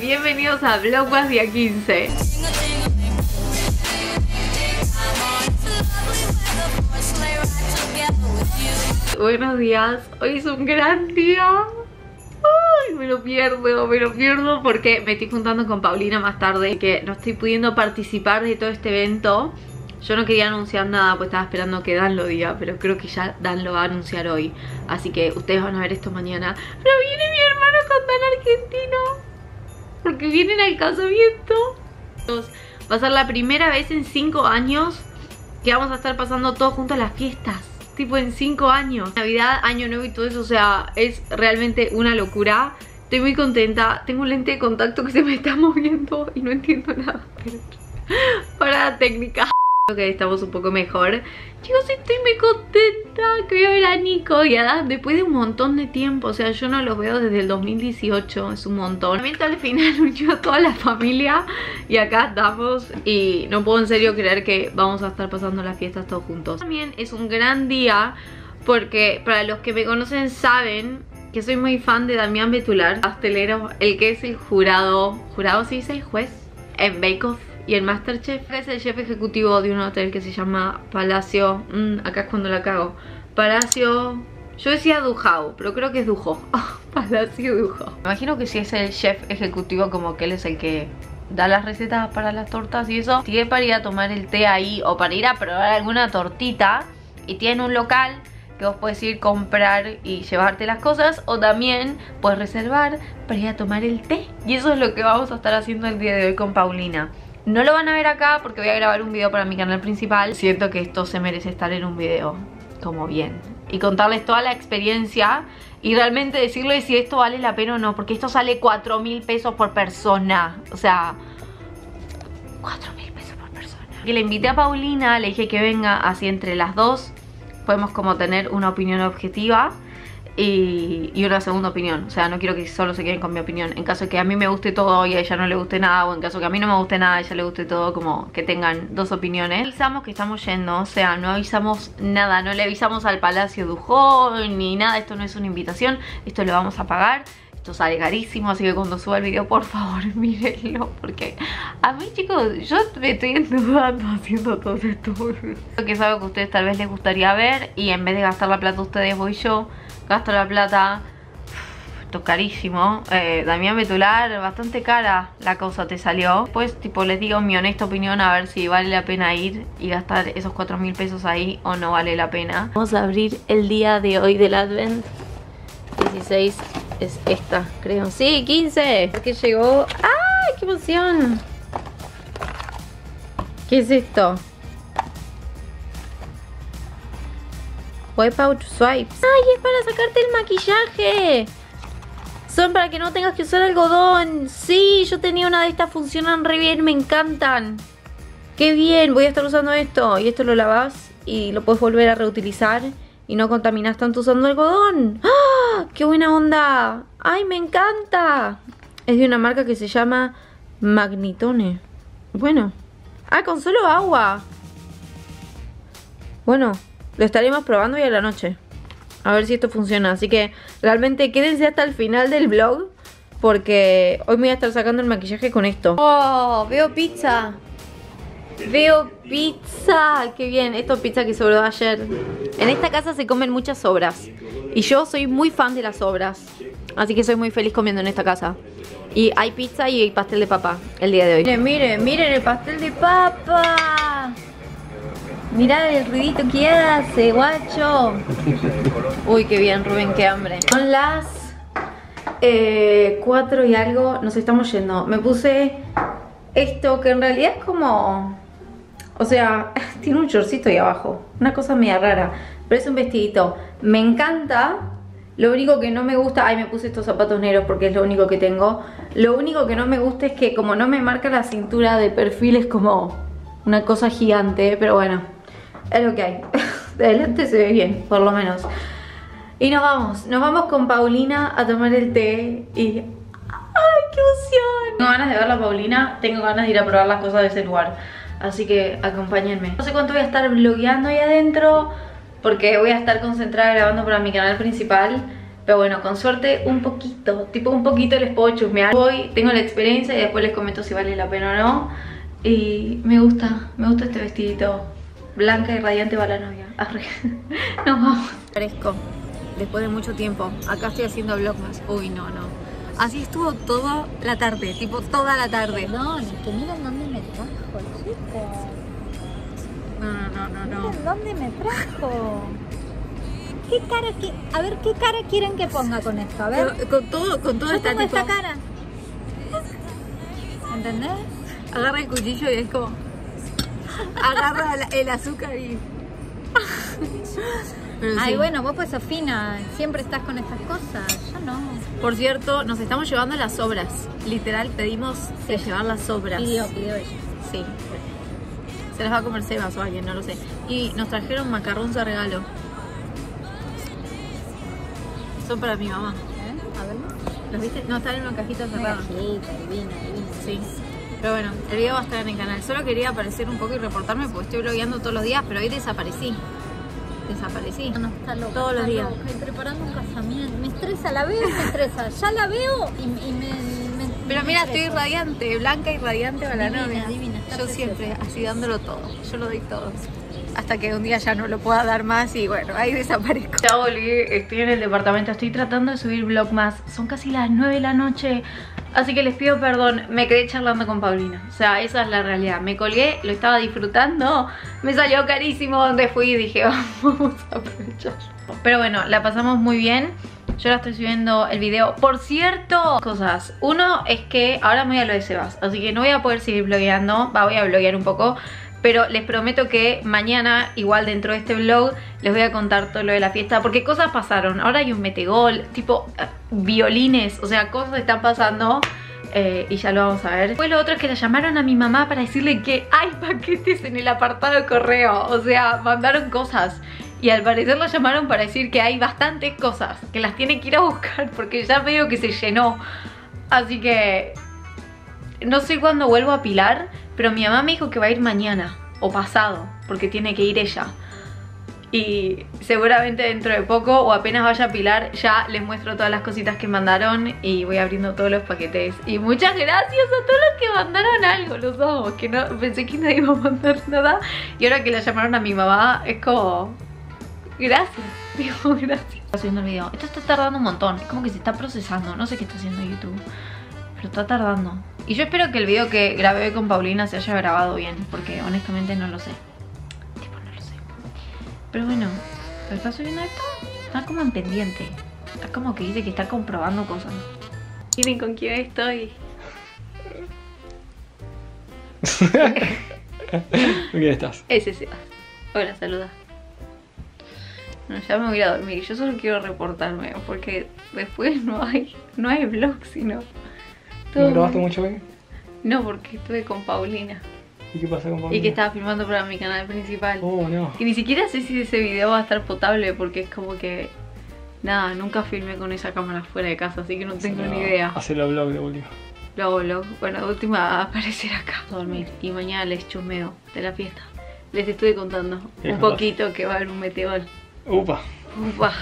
Bienvenidos a Vlogmas día 15 Buenos días, hoy es un gran día Ay, me lo pierdo, me lo pierdo porque me estoy juntando con Paulina más tarde Que no estoy pudiendo participar de todo este evento yo no quería anunciar nada, pues estaba esperando que Dan lo diga, pero creo que ya Dan lo va a anunciar hoy. Así que ustedes van a ver esto mañana. Pero viene mi hermano con Dan argentino. Porque vienen al casamiento. Va a ser la primera vez en 5 años que vamos a estar pasando todos juntos las fiestas. Tipo en 5 años. Navidad, Año Nuevo y todo eso, o sea, es realmente una locura. Estoy muy contenta. Tengo un lente de contacto que se me está moviendo y no entiendo nada. Para técnica. Que estamos un poco mejor. Chicos, estoy muy contenta que voy a ver a Nico y a después de un montón de tiempo. O sea, yo no los veo desde el 2018, es un montón. Realmente al final unió toda la familia y acá estamos. Y no puedo en serio creer que vamos a estar pasando las fiestas todos juntos. También es un gran día porque para los que me conocen saben que soy muy fan de Damián Betular Pastelero, el que es el jurado, jurado se dice juez en Bake Off y el Masterchef es el chef ejecutivo de un hotel que se llama Palacio... Mm, acá es cuando la cago. Palacio... Yo decía Dujau, pero creo que es Dujo. Palacio Dujo. Me imagino que si es el chef ejecutivo como que él es el que da las recetas para las tortas y eso. Es para ir a tomar el té ahí o para ir a probar alguna tortita y tiene un local que vos puedes ir comprar y llevarte las cosas o también puedes reservar para ir a tomar el té. Y eso es lo que vamos a estar haciendo el día de hoy con Paulina. No lo van a ver acá porque voy a grabar un video para mi canal principal. Siento que esto se merece estar en un video como bien. Y contarles toda la experiencia y realmente decirles si esto vale la pena o no. Porque esto sale 4 mil pesos por persona. O sea, 4 mil pesos por persona. Que le invité a Paulina, le dije que venga así entre las dos. Podemos como tener una opinión objetiva y, una segunda opinión. O sea, no quiero que solo se queden con mi opinión. En caso de que a mí me guste todo y a ella no le guste nada, o en caso de que a mí no me guste nada, a ella le guste todo, como que tengan dos opiniones. Avisamos que estamos yendo, o sea, no avisamos nada, no le avisamos al Palacio Dujón ni nada. Esto no es una invitación, esto lo vamos a pagar. Esto sale carísimo, así que cuando suba el video, por favor, mírenlo. Porque a mí, chicos, yo me estoy endeudando haciendo todo esto. Que es algo que a ustedes tal vez les gustaría ver. Y en vez de gastar la plata ustedes, voy yo gasto la plata esto carísimo. Eh, Damián Betular, bastante cara la cosa te salió. Pues tipo les digo mi honesta opinión a ver si vale la pena ir y gastar esos 4 mil pesos ahí o no vale la pena. Vamos a abrir el día de hoy del Advent. 16 es esta, creo. Sí, 15 que llegó. ¡Ay, qué emoción! ¿Qué es esto? Wipeout Swipes. ¡Ay, es para sacarte el maquillaje! Son para que no tengas que usar algodón. Sí, yo tenía una de estas, funcionan re bien, me encantan. ¡Qué bien! Voy a estar usando esto. Y esto lo lavas y lo puedes volver a reutilizar. Y no contaminas tanto usando algodón. ¡Ah! ¡Qué buena onda! ¡Ay, me encanta! Es de una marca que se llama Magnitone. Bueno. Ah, con solo agua. Bueno, lo estaremos probando hoy a la noche. A ver si esto funciona. Así que realmente quédense hasta el final del vlog. Porque hoy me voy a estar sacando el maquillaje con esto. ¡Oh! Veo pizza. Veo pizza. ¡Qué bien! Esto es pizza que sobró ayer. En esta casa se comen muchas sobras. Y yo soy muy fan de las sobras. Así que soy muy feliz comiendo en esta casa. Y hay pizza y pastel de papa el día de hoy. Miren, miren, miren el pastel de papa. Mirá el ruidito que hace, guacho. Uy, qué bien, Rubén, qué hambre. Son las 4 eh, y algo, nos estamos yendo. Me puse esto que en realidad es como... O sea, tiene un chorcito ahí abajo. Una cosa media rara. Pero es un vestidito. Me encanta. Lo único que no me gusta... Ay, me puse estos zapatos negros porque es lo único que tengo. Lo único que no me gusta es que como no me marca la cintura de perfil es como una cosa gigante. Pero bueno es lo que hay. De adelante se ve bien, por lo menos. Y nos vamos, nos vamos con Paulina a tomar el té y... ¡Ay, qué emoción! Tengo ganas de ver a Paulina, tengo ganas de ir a probar las cosas de ese lugar. Así que acompáñenme. No sé cuánto voy a estar vlogueando ahí adentro porque voy a estar concentrada grabando para mi canal principal. Pero bueno, con suerte un poquito, tipo un poquito les puedo chusmear. Hoy tengo la experiencia y después les comento si vale la pena o no. Y me gusta, me gusta este vestidito. Blanca y radiante va la novia. Arre. Nos vamos. Fresco, después de mucho tiempo. Acá estoy haciendo vlogmas. Uy, no, no. Así estuvo toda la tarde, tipo toda la tarde. Perdón, que miren dónde me trajo, chicos. No, no, no, no. Miren dónde me trajo. ¿Qué cara qui- A ver, ¿qué cara quieren que ponga con esto? A ver. Con, con todo, con todo Yo pongo tipo. esta cara. ¿Entendés? Agarra el cuchillo y es como. Agarra el, el azúcar y. Pero Ay, sí. bueno, vos pues Sofina, siempre estás con estas cosas. Yo no. Por cierto, nos estamos llevando las obras. Literal, pedimos de llevar las obras. Pidió, pidió ella. Sí. Se las va a comer Sebas o alguien, no lo sé. Y nos trajeron macarrón de regalo. Son para mi mamá. ¿Eh? A ver. ¿Los viste? No, están en una cajita cerrada. Cajita, divina, divina. Sí. Pero bueno, el video va a estar en el canal. Solo quería aparecer un poco y reportarme porque estoy blogueando todos los días, pero hoy desaparecí. Desaparecí. No, está loca, Todos los días. loca. Y preparando un casamiento. Me estresa, la veo y me estresa. Ya la veo y, y me, me- Pero me mira, estoy radiante, blanca y radiante para la novia. divina, está Yo preciosa. siempre, así dándolo todo. Yo lo doy todo. Hasta que un día ya no lo pueda dar más y bueno, ahí desaparezco. Ya volví, estoy en el departamento, estoy tratando de subir vlog más. Son casi las 9 de la noche. Así que les pido perdón, me quedé charlando con Paulina. O sea, esa es la realidad. Me colgué, lo estaba disfrutando. Me salió carísimo donde fui y dije, vamos a aprovechar. Pero bueno, la pasamos muy bien. Yo ahora estoy subiendo el video. Por cierto, cosas. Uno es que ahora me voy a lo de Sebas. Así que no voy a poder seguir blogueando. Va, voy a bloguear un poco. Pero les prometo que mañana, igual dentro de este vlog, les voy a contar todo lo de la fiesta. Porque cosas pasaron. Ahora hay un metegol, tipo eh, violines. O sea, cosas están pasando. eh, y ya lo vamos a ver. Después lo otro es que la llamaron a mi mamá para decirle que hay paquetes en el apartado de correo. O sea, mandaron cosas. Y al parecer la llamaron para decir que hay bastantes cosas. Que las tiene que ir a buscar porque ya veo que se llenó. Así que no sé cuándo vuelvo a Pilar, pero mi mamá me dijo que va a ir mañana o pasado, porque tiene que ir ella. Y seguramente dentro de poco o apenas vaya a Pilar ya les muestro todas las cositas que mandaron y voy abriendo todos los paquetes. Y muchas gracias a todos los que mandaron algo, los ojos, que no pensé que nadie iba a mandar nada. Y ahora que la llamaron a mi mamá es como... Gracias, digo gracias. Subiendo el video. Esto está tardando un montón, es como que se está procesando, no sé qué está haciendo YouTube. Pero está tardando. Y yo espero que el video que grabé con Paulina se haya grabado bien, porque honestamente no lo sé. Tipo, no lo sé. Pero bueno, ¿pero está subiendo esto? Está como en pendiente. Está como que dice que está comprobando cosas. Miren con quién estoy. ¿Con quién estás? Ese Sebas. Hola, saluda. No, ya me voy a dormir. Yo solo quiero reportarme porque después no hay, no hay vlog, sino. ¿No grabaste mucho hoy? No, porque estuve con Paulina. ¿Y qué pasa con Paulina? Y que estaba filmando para mi canal principal. Oh, no. Y ni siquiera sé si ese video va a estar potable porque es como que. Nada, nunca filmé con esa cámara fuera de casa, así que no tengo ni idea. Hacer el vlog de última. Luego, luego, bueno, de última va a aparecer acá. A dormir. Y mañana les chusmeo de la fiesta. Les estuve contando ¿Qué un poquito que va a haber un meteor. Upa. Upa.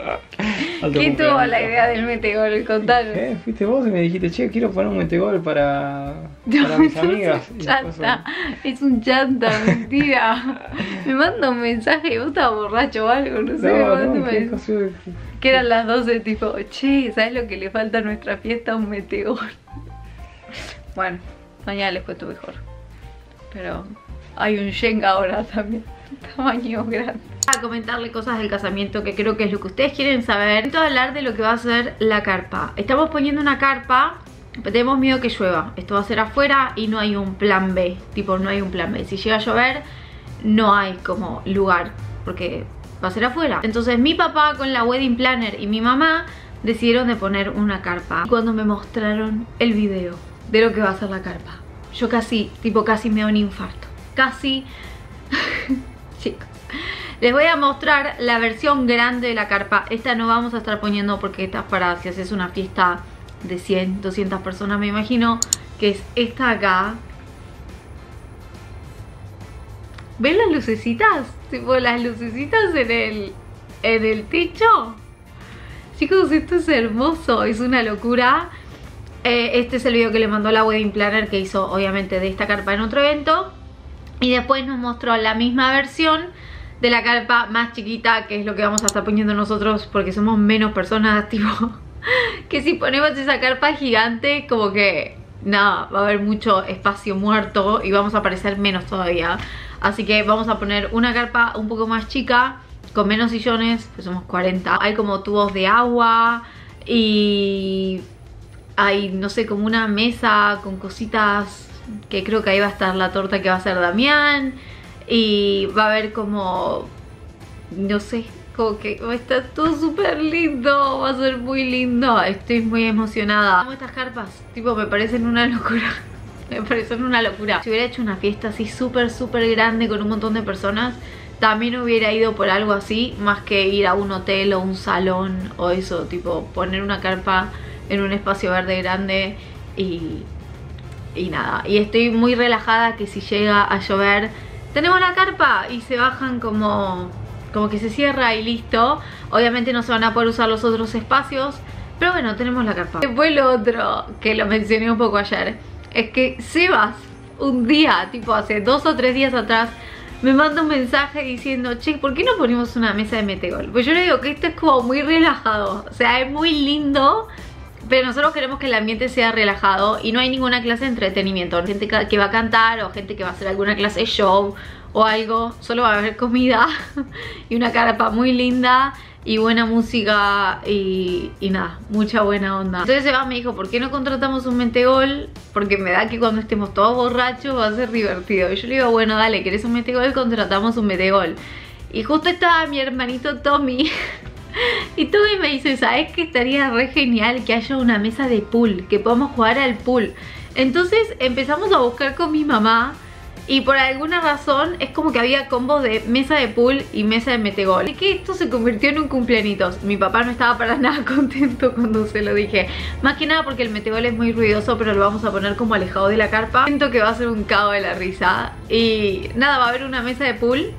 ¿Quién tuvo la idea del meteor? Contanos. ¿Qué? Fuiste vos y me dijiste, che, quiero poner un metegol para, para mis amigas. Y después, Chanta, es un chanta, mentira. Me manda un mensaje y vos estabas borracho o algo, no sé. me No, un no, qué de- Que eran las 12, tipo, che, ¿sabes lo que le falta a nuestra fiesta? Un meteor. Bueno, mañana les cuento mejor. Pero hay un Shenga ahora también. Tamaño grande. A comentarle cosas del casamiento que creo que es lo que ustedes quieren saber. Necesito hablar de lo que va a ser la carpa. Estamos poniendo una carpa. Tenemos miedo que llueva. Esto va a ser afuera y no hay un plan B. Tipo, no hay un plan B. Si llega a llover, no hay como lugar. Porque va a ser afuera. Entonces mi papá con la wedding planner y mi mamá decidieron de poner una carpa. Cuando me mostraron el video de lo que va a ser la carpa, yo casi, tipo casi me da un infarto. Casi... Chicos. Les voy a mostrar la versión grande de la carpa. Esta no vamos a estar poniendo porque esta es para si haces una fiesta de 100, 200 personas, me imagino. Que es esta acá. ¿Ven las lucecitas? Tipo las lucecitas en el, en el techo. Chicos, esto es hermoso, es una locura. Eh, este es el video que le mandó la wedding planner que hizo obviamente de esta carpa en otro evento. Y después nos mostró la misma versión de la carpa más chiquita, que es lo que vamos a estar poniendo nosotros porque somos menos personas, tipo, que si ponemos esa carpa gigante, como que, nada, va a haber mucho espacio muerto y vamos a aparecer menos todavía. Así que vamos a poner una carpa un poco más chica, con menos sillones, pues somos 40. Hay como tubos de agua y hay, no sé, como una mesa con cositas que creo que ahí va a estar la torta que va a hacer Damián y va a haber como, no sé, como que va a estar todo súper lindo, va a ser muy lindo, estoy muy emocionada. Como estas carpas, tipo me parecen una locura. Me parecen una locura. Si hubiera hecho una fiesta así súper, súper grande con un montón de personas, también hubiera ido por algo así, más que ir a un hotel o un salón o eso, tipo poner una carpa en un espacio verde grande y, y nada. Y estoy muy relajada que si llega a llover, tenemos la carpa y se bajan como, como que se cierra y listo. Obviamente no se van a poder usar los otros espacios, pero bueno, tenemos la carpa. Después lo otro, que lo mencioné un poco ayer, es que Sebas, un día, tipo hace dos o tres días atrás, me manda un mensaje diciendo, che, ¿por qué no ponemos una mesa de metegol? Pues yo le digo que esto es como muy relajado, o sea, es muy lindo, pero nosotros queremos que el ambiente sea relajado y no hay ninguna clase de entretenimiento. Gente que va a cantar o gente que va a hacer alguna clase show o algo. Solo va a haber comida y una carpa muy linda y buena música y, nada, mucha buena onda. Entonces Eva me dijo, ¿por qué no contratamos un mentegol? Porque me da que cuando estemos todos borrachos va a ser divertido. Y yo le digo, bueno, dale, ¿querés un mentegol? Contratamos un mentegol. Y justo estaba mi hermanito Tommy Y Tommy me dice, ¿sabes que estaría re genial que haya una mesa de pool? Que podamos jugar al pool. Entonces empezamos a buscar con mi mamá y por alguna razón es como que había combo de mesa de pool y mesa de metegol. Y que esto se convirtió en un cumpleañitos. Mi papá no estaba para nada contento cuando se lo dije. Más que nada porque el metegol es muy ruidoso, pero lo vamos a poner como alejado de la carpa. Siento que va a ser un cago de la risa. Y nada, va a haber una mesa de pool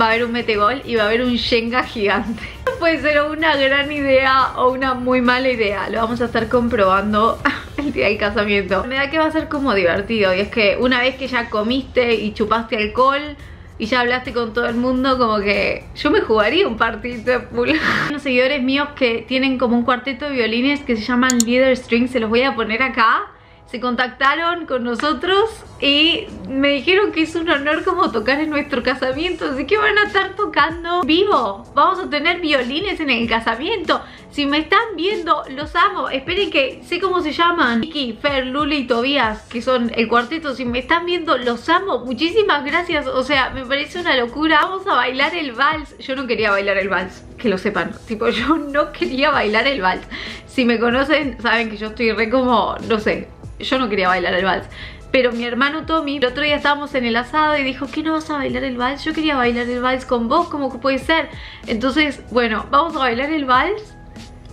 va a haber un metegol y va a haber un Shenga gigante. Puede ser una gran idea o una muy mala idea. Lo vamos a estar comprobando el día del casamiento. Me da que va a ser como divertido. Y es que una vez que ya comiste y chupaste alcohol y ya hablaste con todo el mundo, como que yo me jugaría un partido de pool. Unos seguidores míos que tienen como un cuarteto de violines que se llaman Leader Strings, se los voy a poner acá se contactaron con nosotros y me dijeron que es un honor como tocar en nuestro casamiento, así que van a estar tocando vivo. Vamos a tener violines en el casamiento. Si me están viendo, los amo. Esperen que sé cómo se llaman. Vicky, Fer, Luli y Tobias, que son el cuarteto. Si me están viendo, los amo. Muchísimas gracias. O sea, me parece una locura. Vamos a bailar el vals. Yo no quería bailar el vals, que lo sepan. Tipo, yo no quería bailar el vals. Si me conocen, saben que yo estoy re como, no sé, yo no quería bailar el vals. Pero mi hermano Tommy, el otro día estábamos en el asado y dijo, ¿qué no vas a bailar el vals? Yo quería bailar el vals con vos, ¿cómo puede ser? Entonces, bueno, vamos a bailar el vals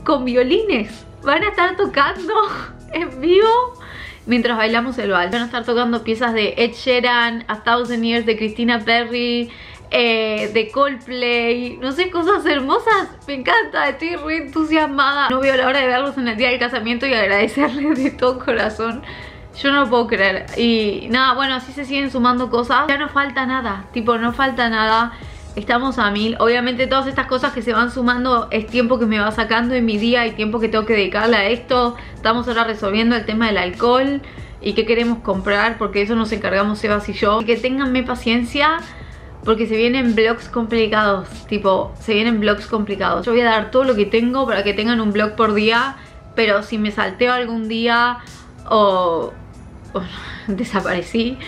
con violines. Van a estar tocando en vivo mientras bailamos el vals. Van a estar tocando piezas de Ed Sheeran, A Thousand Years de Christina Perry, eh, de Coldplay, no sé, cosas hermosas. Me encanta, estoy re entusiasmada. No veo la hora de verlos en el día del casamiento y agradecerles de todo corazón. Yo no lo puedo creer. Y nada, bueno, así se siguen sumando cosas. Ya no falta nada, tipo, no falta nada. Estamos a mil. Obviamente todas estas cosas que se van sumando es tiempo que me va sacando en mi día y tiempo que tengo que dedicarle a esto. Estamos ahora resolviendo el tema del alcohol y qué queremos comprar porque eso nos encargamos Sebas y yo. Que tenganme paciencia porque se vienen vlogs complicados, tipo, se vienen vlogs complicados. Yo voy a dar todo lo que tengo para que tengan un vlog por día, pero si me salteo algún día o, desaparecí,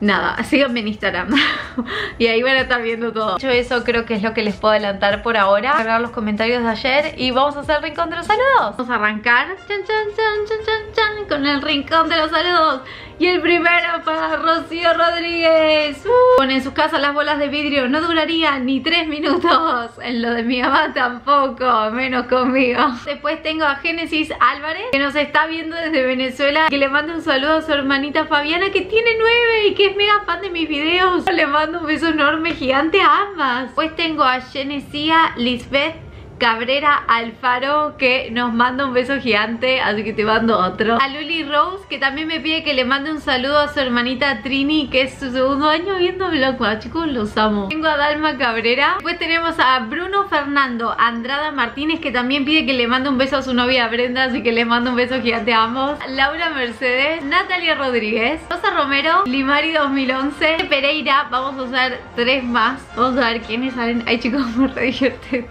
nada, síganme en Instagram y ahí van a estar viendo todo. Yo eso creo que es lo que les puedo adelantar por ahora. Cargar los comentarios de ayer y vamos a hacer el rincón de los saludos. Vamos a arrancar chan, chan, chan, con el rincón de los saludos. Y el primero para Rocío Rodríguez. Uh, en sus casas las bolas de vidrio no durarían ni tres minutos. En lo de mi mamá tampoco, menos conmigo. Después tengo a Génesis Álvarez, que nos está viendo desde Venezuela. Que le mando un saludo a su hermanita Fabiana, que tiene nueve y que es mega fan de mis videos. Le mando un beso enorme, gigante a ambas. Después tengo a Genesia Lisbeth Cabrera Alfaro que nos manda un beso gigante, así que te mando otro. A Luli Rose que también me pide que le mande un saludo a su hermanita Trini que es su segundo año viendo Vlogmas. Chicos, los amo. Tengo a Dalma Cabrera. Después tenemos a Bruno Fernando Andrada Martínez que también pide que le mande un beso a su novia Brenda, así que le mando un beso gigante a ambos. Laura Mercedes, Natalia Rodríguez, Romero, Limari 2011, Pereira. Vamos a usar tres más. Vamos a ver quiénes salen. Ay chicos, me re esto.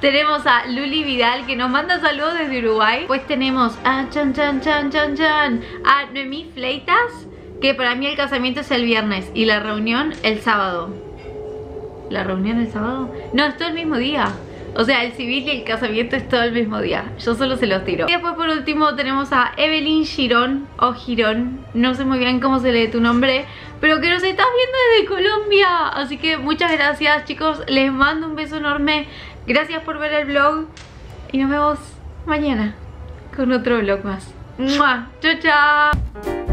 Tenemos a Luli Vidal que nos manda saludos desde Uruguay. Pues tenemos a Chan Chan Chan Chan Chan, a Noemí Fleitas, que para mí el casamiento es el viernes y la reunión el sábado. ¿La reunión el sábado? No, es todo el mismo día. O sea, el civil y el casamiento es todo el mismo día. Yo solo se los tiro. Y después por último tenemos a Evelyn Girón o Girón. No sé muy bien cómo se lee tu nombre. Pero que nos estás viendo desde Colombia. Así que muchas gracias chicos. Les mando un beso enorme. Gracias por ver el vlog. Y nos vemos mañana con otro vlog más. ¡Mua! ¡Chao, chao!